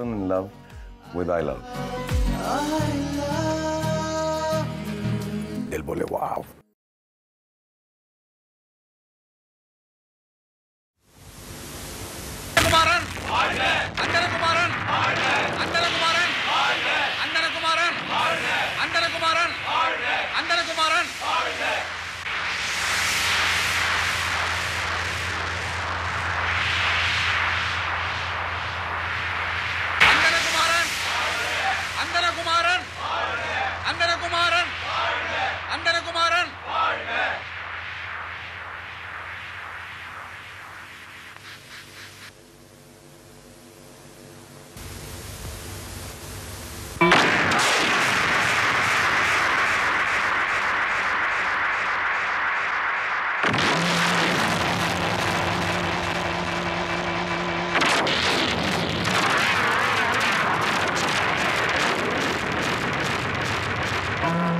I'm in love with I Love. I love Del Bole, wow. Kumaran! Ankara Kumaran! Bye.